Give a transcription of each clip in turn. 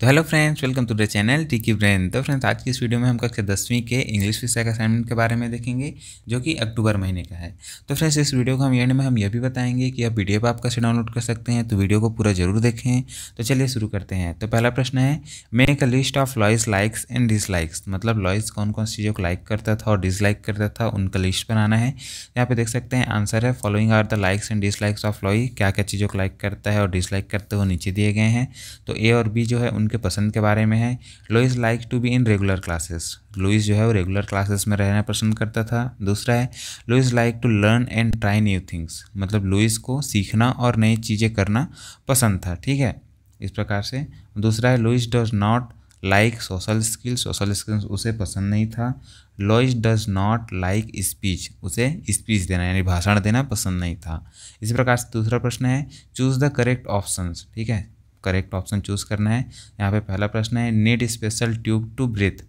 तो hello friends welcome to the channel tricky brain तो friends आज की इस वीडियो में हम कक्षा दसवीं के इंग्लिश विषय का असाइनमेंट के बारे में देखेंगे, जो कि अक्टूबर महीने का है। तो फ्रेंड्स इस वीडियो को हम एंड में हम यह भी बताएँगे कि आप पीडीएफ आप कैसे डाउनलोड कर सकते हैं तो वीडियो को पूरा ज़रूर देखें। तो चलिए शुरू करते हैं। तो पहला प्रश्न है make a list of Lois likes and dislikes मतलब लॉइस कौन कौन सी चीज़ों को लाइक करता था और डिसलाइक करता था, उनका लिस्ट बनाना है। यहाँ पे देख सकते हैं आंसर है following are the likes and dislikes of Lois क्या क्या चीज़ों को लाइक करता है और डिसलाइक करते हुए नीचे दिए गए हैं। तो ए और बी जो है उनके पसंद के बारे में है। Lois like to be in regular classes. Lois जो है वो रेगुलर क्लासेस में रहना पसंद करता था। दूसरा है Lois like to learn and try new things. मतलब लुइस को सीखना और नई चीज़ें करना पसंद था, ठीक है? इस प्रकार से। दूसरा है Lois does not like social skills. Social skills उसे पसंद नहीं था। Lois does not like speech. उसे स्पीच देना, यानी भाषण देना पसंद नहीं था। इसी प्रकार से दूसरा प्रश्न है, चूज़ द करेक्ट ऑप्शंस, ठीक है? करेक्ट ऑप्शन चूज़ करना है। यहाँ पे पहला प्रश्न है need special tube to breathe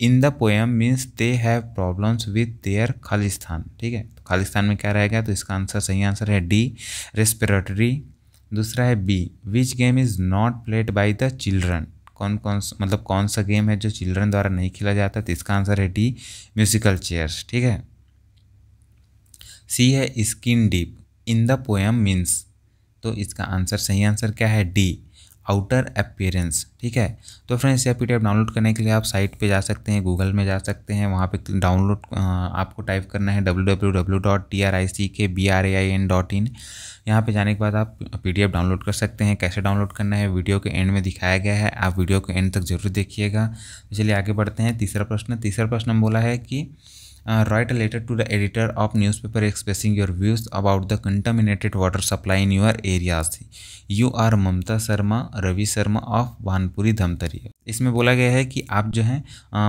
in the poem means they have problems with their Khalistan. ठीक है? तो खालिस्तान में क्या रहेगा तो इसका आंसर सही आंसर है डी रेस्पिरेटरी दूसरा है B which game is not played by the children कौन कौन मतलब कौन सा गेम है जो चिल्ड्रन द्वारा नहीं खेला जाता? तो इसका आंसर है डी म्यूजिकल चेयर्स ठीक है? सी है skin deep in the poem means तो इसका आंसर सही आंसर क्या है? डी आउटर अपियरेंस ठीक है? तो फ्रेंड्स यह पीडीएफ डाउनलोड करने के लिए आप साइट पे जा सकते हैं गूगल में जा सकते हैं, वहाँ पे डाउनलोड आपको टाइप करना है W W W dot T R I C K B R A I N dot in यहाँ पर जाने के बाद आप पीडीएफ डाउनलोड कर सकते हैं, कैसे डाउनलोड करना है वीडियो के एंड में दिखाया गया है, आप वीडियो के एंड तक ज़रूर देखिएगा। तो चलिए आगे बढ़ते हैं, तीसरा प्रश्न तीसरा प्रश्न बोला है कि uh, write a letter to the editor of newspaper expressing your views about the contaminated water supply in your areas. You are mamta sharma ravi sharma of vanpuri dhamtari. इसमें बोला गया है कि आप जो हैं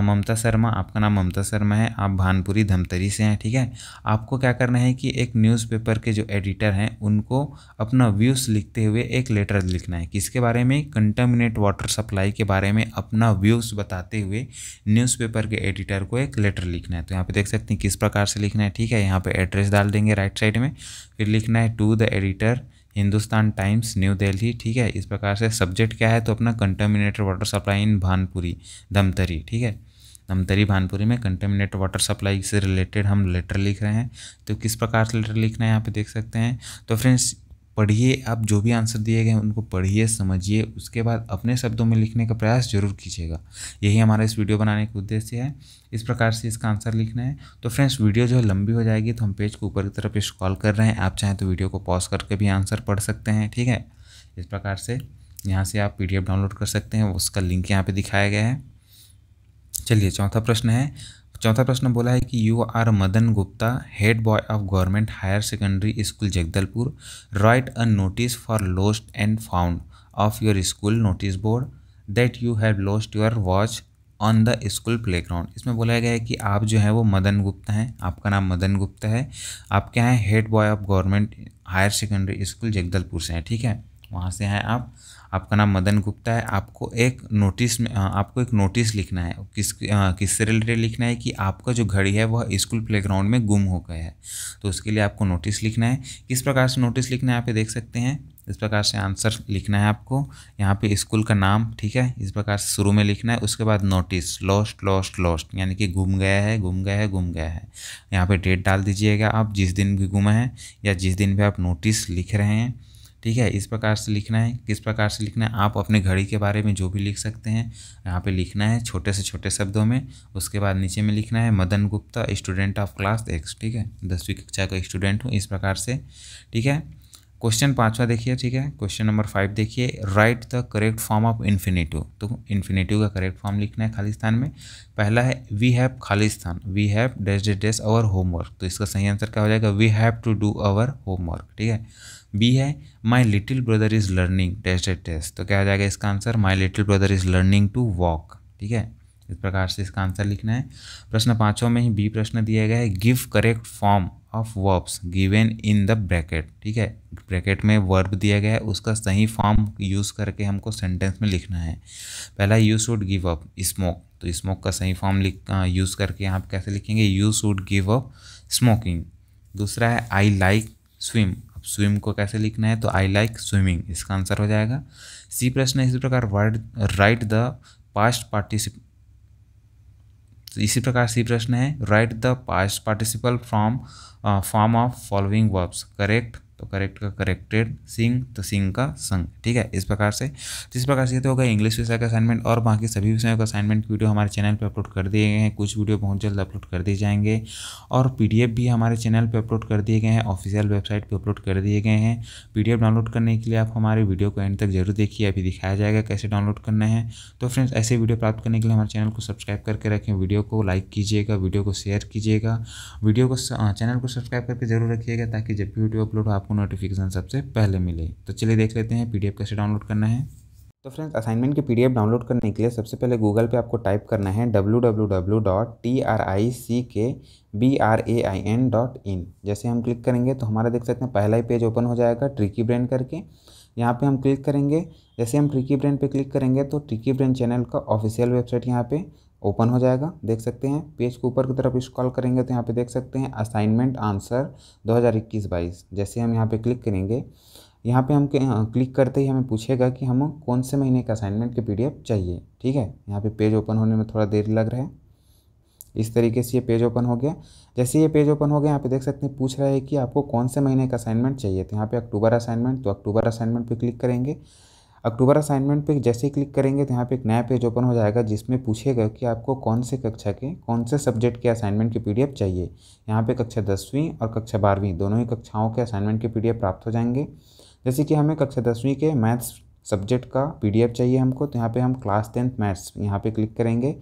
ममता शर्मा, आपका नाम ममता शर्मा है, आप भानपुरी धमतरी से हैं, ठीक है? आपको क्या करना है कि एक न्यूज़पेपर के जो एडिटर हैं, उनको अपना व्यूज़ लिखते हुए एक लेटर लिखना है। किसके बारे में? कंटामिनेट वाटर सप्लाई के बारे में अपना व्यूज़ बताते हुए न्यूज़पेपर के एडिटर को एक लेटर लिखना है। तो यहाँ पर देख सकते हैं किस प्रकार से लिखना है, ठीक है? यहाँ पर एड्रेस डाल देंगे राइट साइड में, फिर लिखना है to the editor Hindustan Times, New Delhi, ठीक है? इस प्रकार से सब्जेक्ट क्या है? तो अपना कंटेमिनेटेड वाटर सप्लाई इन भानपुरी धमतरी ठीक है? धमतरी भानपुरी में कंटेमिनेटेड वाटर सप्लाई से रिलेटेड हम लेटर लिख रहे हैं। तो किस प्रकार से लेटर लिखना है? यहाँ पे देख सकते हैं। तो फ्रेंड्स पढ़िए, आप जो भी आंसर दिए गए उनको पढ़िए, समझिए, उसके बाद अपने शब्दों में लिखने का प्रयास ज़रूर कीजिएगा। यही हमारा इस वीडियो बनाने का उद्देश्य है। इस प्रकार से इसका आंसर लिखना है। तो फ्रेंड्स, वीडियो जो है लंबी हो जाएगी तो हम पेज को ऊपर की तरफ़ स्क्रॉल कर रहे हैं। आप चाहें तो वीडियो को पॉज करके भी आंसर पढ़ सकते हैं, ठीक है? इस प्रकार से यहाँ से आप पीडीएफ डाउनलोड कर सकते हैं, उसका लिंक यहाँ पर दिखाया गया है। चलिए, चौथा प्रश्न है चौथा प्रश्न बोला है कि you are Madan Gupta head boy of government higher secondary school Jagdalpur write a notice for lost and found of your school notice board that you have lost your watch on the school playground इसमें बोला गया है कि आप जो है वो मदन गुप्ता हैं, आपका नाम मदन गुप्ता है। आप क्या हैं? Head boy of government higher secondary school Jagdalpur से हैं, ठीक है? वहाँ से हैं आप। आपका नाम मदन गुप्ता है। आपको एक नोटिस में आपको एक नोटिस लिखना है। किस किससे रिलेटेड लिखना है कि आपका जो घड़ी है वह स्कूल प्लेग्राउंड में गुम हो गया है। तो उसके लिए आपको नोटिस लिखना है। किस प्रकार से नोटिस लिखना है आप देख सकते हैं। इस प्रकार से आंसर लिखना है आपको। यहाँ पे स्कूल का नाम, ठीक है? इस प्रकार से शुरू में लिखना है। उसके बाद नोटिस लॉस्ट लॉस्ट लॉस्ट यानी कि गुम गया है, गुम गया है, गुम गया है। यहाँ पे डेट डाल दीजिएगा आप, जिस दिन भी गुमा है या जिस दिन भी आप नोटिस लिख रहे हैं। ठीक है, इस प्रकार से लिखना है। किस प्रकार से लिखना है? आप अपने घड़ी के बारे में जो भी लिख सकते हैं, यहाँ पे लिखना है छोटे से छोटे शब्दों में। उसके बाद नीचे में लिखना है, Madan Gupta, student of class X ठीक है? दसवीं कक्षा का स्टूडेंट हूँ, इस प्रकार से, ठीक है? क्वेश्चन पाँचवा देखिए, ठीक है? क्वेश्चन नंबर फाइव देखिए write the correct form of infinitive तो इन्फिनेटिव का करेक्ट फॉर्म लिखना है खालिस्तान में। पहला है we have Khalistan. We have dash dash dash our homework तो इसका सही आंसर क्या हो जाएगा? We have to do our homework ठीक है? बी है my little brother is learning test at test तो क्या हो जाएगा इसका answer my little brother is learning to walk ठीक है? इस प्रकार से इसका आंसर लिखना है। प्रश्न पाँचों में ही बी प्रश्न दिया गया है। Give correct form of verbs given in the bracket ठीक है? ब्रैकेट में वर्ब दिया गया है। उसका सही फॉर्म यूज़ करके हमको सेंटेंस में लिखना है। पहला you should give up smoke तो स्मोक का सही फॉर्म लिख यूज़ करके आप कैसे लिखेंगे? You should give up smoking दूसरा है आई लाइक स्विम अब स्विम को कैसे लिखना है? तो आई लाइक स्विमिंग इसका आंसर हो जाएगा। सी प्रश्न इसी प्रकार word write the past participle इसी प्रकार सी प्रश्न है write the past participle from form of following verbs correct तो करेक्ट का करेक्टेड सिंग तो सिंग का संग ठीक है, इस प्रकार से। जिस प्रकार से तो होगा इंग्लिश विषय का असाइनमेंट और बाकी सभी विषयों का असाइनमेंट वीडियो हमारे चैनल पर अपलोड कर दिए गए हैं। कुछ वीडियो बहुत जल्द अपलोड कर दिए जाएँगे और पीडीएफ भी हमारे चैनल पर अपलोड कर दिए गए हैं ऑफिशियल वेबसाइट पर अपलोड कर दिए गए हैं। पीडीएफ डाउनलोड करने के लिए आप हमारे वीडियो को एंड तक ज़रूर देखिए, अभी दिखाया जाएगा कैसे डाउनलोड करना है। तो फ्रेंड्स ऐसे वीडियो प्राप्त करने के लिए हमारे चैनल को सब्सक्राइब करके रखें वीडियो को लाइक कीजिएगा वीडियो को शेयर कीजिएगा। वीडियो को चैनल को सब्सक्राइब करके ज़रूर रखिएगा ताकि जब भी वीडियो अपलोड हो आपको नोटिफिकेशन सबसे पहले मिले। तो चलिए देख लेते हैं पीडीएफ कैसे डाउनलोड करना है। तो फ्रेंड्स असाइनमेंट की पीडीएफ डाउनलोड करने के लिए सबसे पहले गूगल पे आपको टाइप करना है W W W dot T R I C K B R A I N dot in जैसे हम क्लिक करेंगे तो हमारा देख सकते हैं पहला ही पेज ओपन हो जाएगा ट्रिकी ब्रेन करके। यहाँ पे हम क्लिक करेंगे। जैसे हम ट्रिकी ब्रेन पे क्लिक करेंगे तो ट्रिकी ब्रेन चैनल का ऑफिशियल वेबसाइट यहाँ पे ओपन हो जाएगा। देख सकते हैं, पेज के ऊपर की तरफ़ स्क्रॉल करेंगे तो यहाँ पे देख सकते हैं असाइनमेंट आंसर 2021-22 जैसे हम यहाँ पे क्लिक करेंगे, यहाँ पे हम क्लिक करते ही हमें पूछेगा कि हम कौन से महीने का असाइनमेंट के पीडीएफ चाहिए। ठीक है, यहाँ पे पेज ओपन होने में थोड़ा देर लग रहा है। इस तरीके से ये पेज ओपन हो गया। जैसे ये पेज ओपन हो गया, यहाँ पे देख सकते हैं, पूछ रहा है कि आपको कौन से महीने का असाइनमेंट चाहिए। तो यहाँ पे अक्टूबर असाइनमेंट तो अक्टूबर असाइनमेंट पे क्लिक करेंगे। अक्टूबर असाइनमेंट पे जैसे ही क्लिक करेंगे तो यहाँ पे एक नया पेज ओपन हो जाएगा जिसमें पूछेगा कि आपको कौन से कक्षा के, कौन से सब्जेक्ट के असाइनमेंट की पीडीएफ चाहिए। यहाँ पे कक्षा दसवीं और कक्षा बारहवीं, दोनों ही कक्षाओं के असाइनमेंट के पीडीएफ प्राप्त हो जाएँगे। जैसे कि हमें कक्षा दसवीं के मैथ्स सब्जेक्ट का पीडीएफ चाहिए हमको तो यहाँ पे हम क्लास टेंथ मैथ्स यहाँ पे क्लिक करेंगे।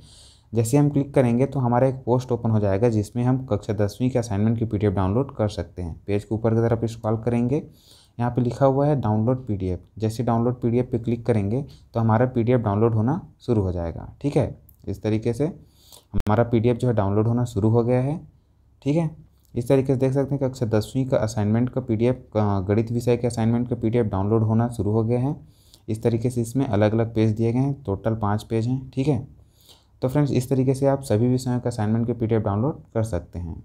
जैसे हम क्लिक करेंगे तो हमारा एक पोस्ट ओपन हो जाएगा जिसमें हम कक्षा दसवीं के असाइनमेंट की पीडीएफ डाउनलोड कर सकते हैं। पेज के ऊपर की तरफ़ स्क्रॉल करेंगे। यहाँ पे लिखा हुआ है डाउनलोड पीडीएफ जैसे डाउनलोड पीडीएफ पे क्लिक करेंगे तो हमारा पीडीएफ डाउनलोड होना शुरू हो जाएगा। ठीक है? इस तरीके से हमारा पीडीएफ जो है डाउनलोड होना शुरू हो गया है। ठीक है? इस तरीके से देख सकते हैं कि अक्सर दसवीं का असाइनमेंट का पीडीएफ गणित विषय के असाइनमेंट का पीडीएफ डाउनलोड होना शुरू हो गया है। इस तरीके से इसमें अलग अलग पेज दिए गए हैं। टोटल पाँच पेज हैं। ठीक है? तो फ्रेंड्स इस तरीके से आप सभी विषयों का असाइनमेंट के पीडीएफ डाउनलोड कर सकते हैं।